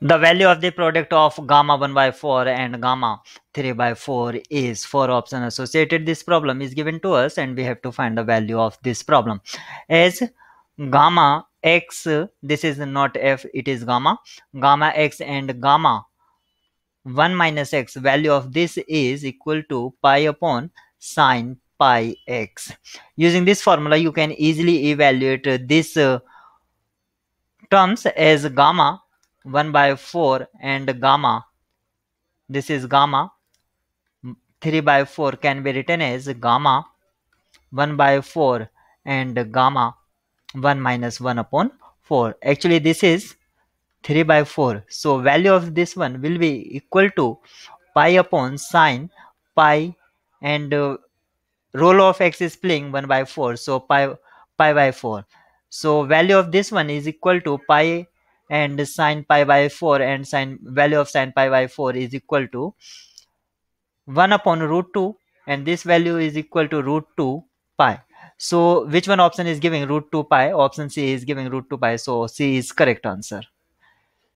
The value of the product of gamma 1 by 4 and gamma 3 by 4 is 4 option associated. This problem is given to us and we have to find the value of this problem. As gamma x, this is not f, it is gamma. Gamma x and gamma 1 minus x value of this is equal to pi upon sine pi x. Using this formula, you can easily evaluate this uh, terms as gamma 1 by 4 and gamma. This is gamma. 3 by 4 can be written as gamma. 1 by 4 and gamma. 1 minus 1 upon 4 actually this is 3 by 4 so value of this one will be equal to pi upon sine pi and uh, role of x is playing 1 by 4 so pi pi by 4 so value of this one is equal to pi and sine pi by 4 and sine value of sine pi by 4 is equal to 1 upon root 2 and this value is equal to root 2 pi. So which one option is giving root 2 pi? Option C is giving root 2 pi. So C is correct answer.